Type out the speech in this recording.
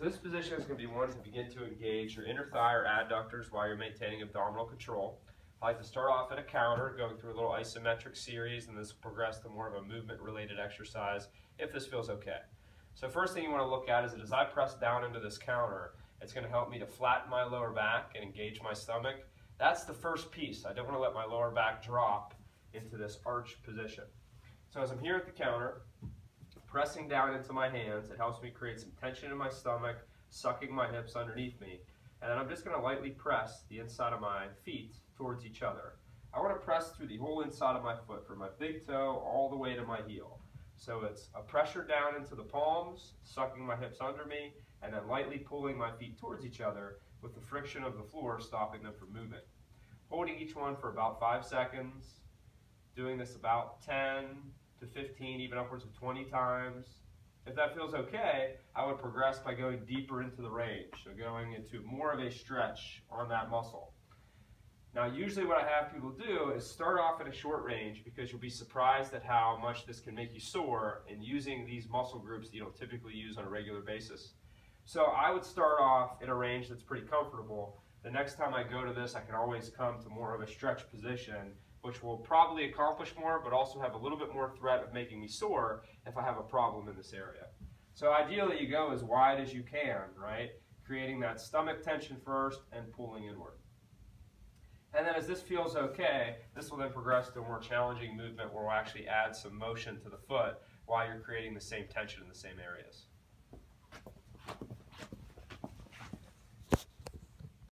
So this position is going to be one to begin to engage your inner thigh or adductors while you're maintaining abdominal control. I like to start off at a counter, going through a little isometric series, and this will progress to more of a movement-related exercise if this feels okay. So first thing you want to look at is that as I press down into this counter, it's going to help me to flatten my lower back and engage my stomach. That's the first piece. I don't want to let my lower back drop into this arch position. So as I'm here at the counter, pressing down into my hands. It helps me create some tension in my stomach, sucking my hips underneath me. And then I'm just going to lightly press the inside of my feet towards each other. I want to press through the whole inside of my foot, from my big toe all the way to my heel. So it's a pressure down into the palms, sucking my hips under me, and then lightly pulling my feet towards each other with the friction of the floor stopping them from moving. Holding each one for about five seconds, doing this about 10, to 15, even upwards of 20 times. If that feels okay, I would progress by going deeper into the range, so going into more of a stretch on that muscle. Now, usually what I have people do is start off at a short range because you'll be surprised at how much this can make you sore in using these muscle groups that you don't typically use on a regular basis. So I would start off in a range that's pretty comfortable. The next time I go to this, I can always come to more of a stretch position which will probably accomplish more, but also have a little bit more threat of making me sore if I have a problem in this area. So ideally you go as wide as you can, right? Creating that stomach tension first and pulling inward. And then as this feels okay, this will then progress to a more challenging movement where we'll actually add some motion to the foot while you're creating the same tension in the same areas.